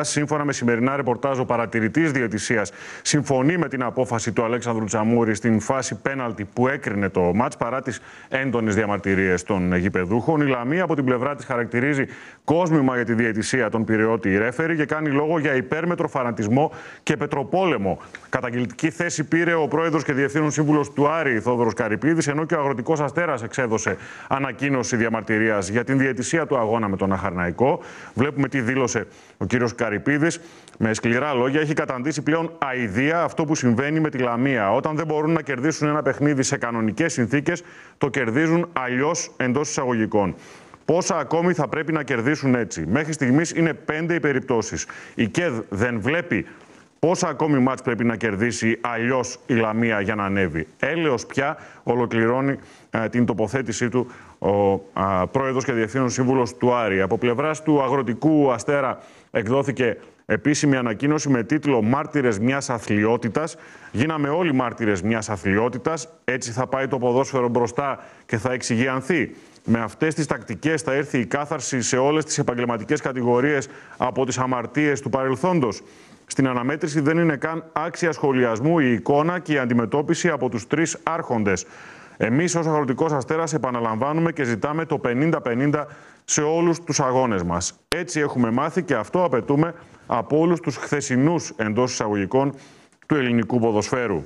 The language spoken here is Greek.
Σύμφωνα με σημερινά ρεπορτάζ, ο παρατηρητής διαιτησίας συμφωνεί με την απόφαση του Αλέξανδρου Τσαμούρη στην φάση πέναλτη που έκρινε το μάτς παρά τις έντονες διαμαρτυρίες των γηπεδούχων. Η Λαμία από την πλευρά της χαρακτηρίζει κόσμημα για τη διαιτησία των Πυραιώτη Ρέφερη και κάνει λόγο για υπέρμετρο φανατισμό και πετροπόλεμο. Καταγγελτική θέση πήρε ο πρόεδρος και διευθύνων σύμβουλος του Άρη, Θόδωρος Καρυπίδης, ενώ και ο Αγροτικός Αστέρας εξέδωσε ανακοίνωση διαμαρτυρίας για την διαιτησία του αγώνα με τον Αχαρναϊκό. Βλέπουμε τι δήλωσε ο κύριος Καρυπίδη, με σκληρά λόγια, έχει καταντήσει πλέον αηδία αυτό που συμβαίνει με τη Λαμία. Όταν δεν μπορούν να κερδίσουν ένα παιχνίδι σε κανονικές συνθήκες, το κερδίζουν αλλιώς εντός εισαγωγικών. Πόσα ακόμη θα πρέπει να κερδίσουν έτσι; Μέχρι στιγμής είναι πέντε οι περιπτώσεις. Η ΚΕΔ δεν βλέπει πόσα ακόμη μάτς πρέπει να κερδίσει αλλιώς η Λαμία για να ανέβει. Έλεος πια ολοκληρώνει ε, την τοποθέτησή του ο πρόεδρος και διευθύνων σύμβουλος του Άρη. Από πλευράς του αγροτικού αστέρα εκδόθηκε επίσημη ανακοίνωση με τίτλο «Μάρτυρες μιας αθλειότητας». Γίναμε όλοι μάρτυρες μιας αθλειότητας. Έτσι θα πάει το ποδόσφαιρο μπροστά και θα εξηγιανθεί. Με αυτές τις τακτικές θα έρθει η κάθαρση σε όλες τις επαγγελματικές κατηγορίες από τις αμαρτίες του παρελθόντος. Στην αναμέτρηση δεν είναι καν άξια σχολιασμού η εικόνα και η αντιμετώπιση από τους τρεις άρχοντες. Εμείς ως Αγροτικός Αστέρας επαναλαμβάνουμε και ζητάμε το 50-50 σε όλους τους αγώνες μας. Έτσι έχουμε μάθει και αυτό απαιτούμε από όλους τους χθεσινούς εντός εισαγωγικών του ελληνικού ποδοσφαίρου.